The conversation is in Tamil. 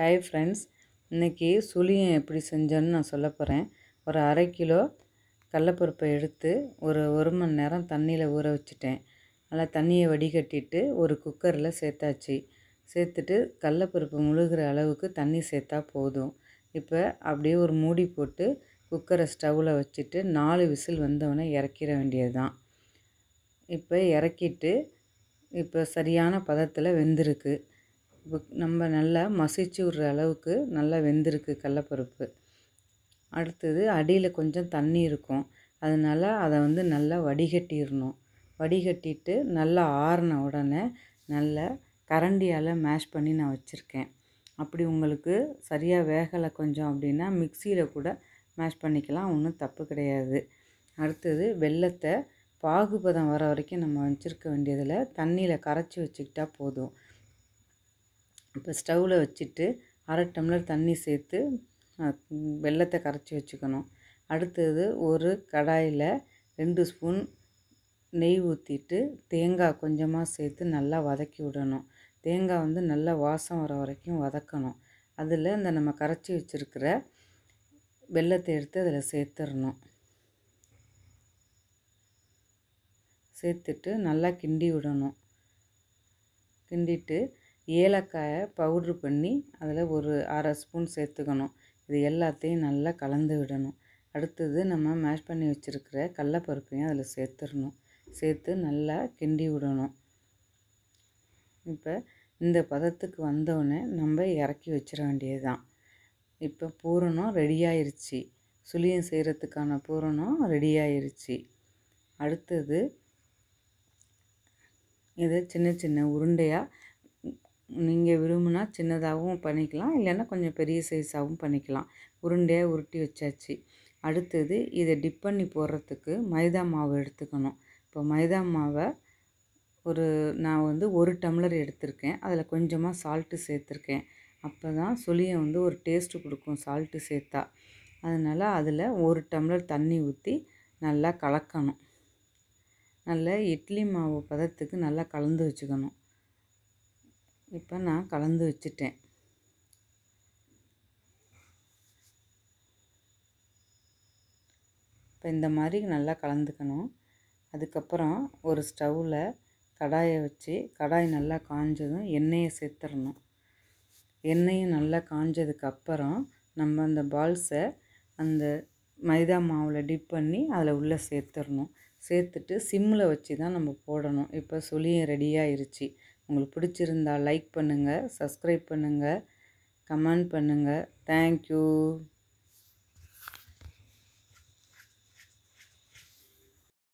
Hi friends. இன்றைக்கி சுழியம் எப்படி செஞ்சேன்னு நான் சொல்ல போகிறேன் ஒரு அரை கிலோ கடலப்பருப்பை எடுத்து ஒரு ஒரு மணி நேரம் தண்ணியில் ஊற வச்சுட்டேன். நல்லா தண்ணியை வடிகட்டிட்டு ஒரு குக்கரில் சேர்த்தாச்சு. சேர்த்துட்டு கடலப்பருப்பு முழுகிற அளவுக்கு தண்ணி சேர்த்தா போதும். இப்போ அப்படியே ஒரு மூடி போட்டு குக்கரை ஸ்டவ்வில் வச்சுட்டு நாலு விசில் வந்தவொடனே இறக்கிற வேண்டியது தான் இப்போ இறக்கிட்டு இப்போ சரியான பதத்தில் வெந்திருக்கு. நம்ம நல்லா மசிச்சு விட்ற அளவுக்கு நல்லா வெந்திருக்கு கடலப்பருப்பு. அடுத்தது அடியில் கொஞ்சம் தண்ணி இருக்கும். அதனால் அதை வந்து நல்லா வடிகட்டிடணும். வடிகட்டிட்டு நல்லா ஆறின உடனே நல்லா கரண்டியால் மேஷ் பண்ணி நான் வச்சுருக்கேன். அப்படி உங்களுக்கு சரியாக வேகலை கொஞ்சம் அப்படின்னா மிக்சியில் கூட மேஷ் பண்ணிக்கலாம். ஒன்றும் தப்பு கிடையாது. அடுத்தது வெள்ளத்தை பாகுபதம் வர வரைக்கும் நம்ம வச்சுருக்க வேண்டியதில் தண்ணியில் கரைச்சி வச்சுக்கிட்டா போதும். இப்போ ஸ்டவ்வில் வச்சுட்டு அரை டம்ளர் தண்ணி சேர்த்து வெள்ளத்தை கரைச்சி வச்சுக்கணும். அடுத்தது ஒரு கடாயில் ரெண்டு ஸ்பூன் நெய் ஊற்றிட்டு தேங்காய் கொஞ்சமாக சேர்த்து நல்லா வதக்கி விடணும். தேங்காய் வந்து நல்லா வாசம் வர வரைக்கும் வதக்கணும். அதில் இந்த நம்ம கரைச்சி வச்சுருக்கிற வெள்ளத்தை எடுத்து அதில் சேர்த்துடணும். சேர்த்துட்டு நல்லா கிண்டி விடணும். கிண்டிட்டு ஏலக்காயை பவுட்ரு பண்ணி அதில் ஒரு அரை ஸ்பூன் சேர்த்துக்கணும். இது எல்லாத்தையும் நல்லா கலந்து விடணும். அடுத்தது நம்ம மேஷ் பண்ணி வச்சுருக்கிற கடலப்பருப்பையும் அதில் சேர்த்துடணும். சேர்த்து நல்லா கிண்டி விடணும். இப்போ இந்த பதத்துக்கு வந்தோடனே நம்ம இறக்கி வச்சிட வேண்டியது தான் இப்போ பூரணம் ரெடியாயிருச்சு சுளியம் சுழியம் செய்கிறதுக்கான பூரணம் ரெடியாயிருச்சு அடுத்தது இதை சின்ன சின்ன உருண்டையாக நீங்கள் விரும்புனா சின்னதாகவும் பண்ணிக்கலாம். இல்லைன்னா கொஞ்சம் பெரிய சைஸாகவும் பண்ணிக்கலாம். உருண்டையாக உருட்டி வச்சாச்சு. அடுத்தது இதை டிப் பண்ணி போடுறதுக்கு மைதா மாவு எடுத்துக்கணும். இப்போ மைதா மாவை ஒரு நான் வந்து ஒரு டம்ளர் எடுத்திருக்கேன். அதில் கொஞ்சமாக சால்ட்டு சேர்த்துருக்கேன். அப்போ தான் சுளியை வந்து ஒரு டேஸ்ட்டு கொடுக்கும் சால்ட்டு சேர்த்தா. அதனால் அதில் ஒரு டம்ளர் தண்ணி ஊற்றி நல்லா கலக்கணும். நல்லா இட்லி மாவு பதத்துக்கு நல்லா கலந்து வச்சுக்கணும். இப்போ நான் கலந்து வச்சுட்டேன். இப்போ இந்த மாதிரி நல்லா கலந்துக்கணும். அதுக்கப்புறம் ஒரு ஸ்டவ்வில் கடாயை வச்சு கடாய் நல்லா காஞ்சதும் எண்ணெயை சேர்த்துடணும். எண்ணெயும் நல்லா காஞ்சதுக்கப்புறம் நம்ம அந்த பால்ஸை அந்த மைதா மாவில் டிப் பண்ணி அதில் உள்ளே சேர்த்துடணும். சேர்த்துட்டு சிம்மில் வச்சு தான் நம்ம போடணும். இப்போ சுளியும் ரெடியாகிருச்சு உங்களுக்கு பிடிச்சிருந்தா லைக் பண்ணுங்கள் சப்ஸ்கிரைப் பண்ணுங்கள் கமெண்ட் பண்ணுங்கள் தேங்க்யூ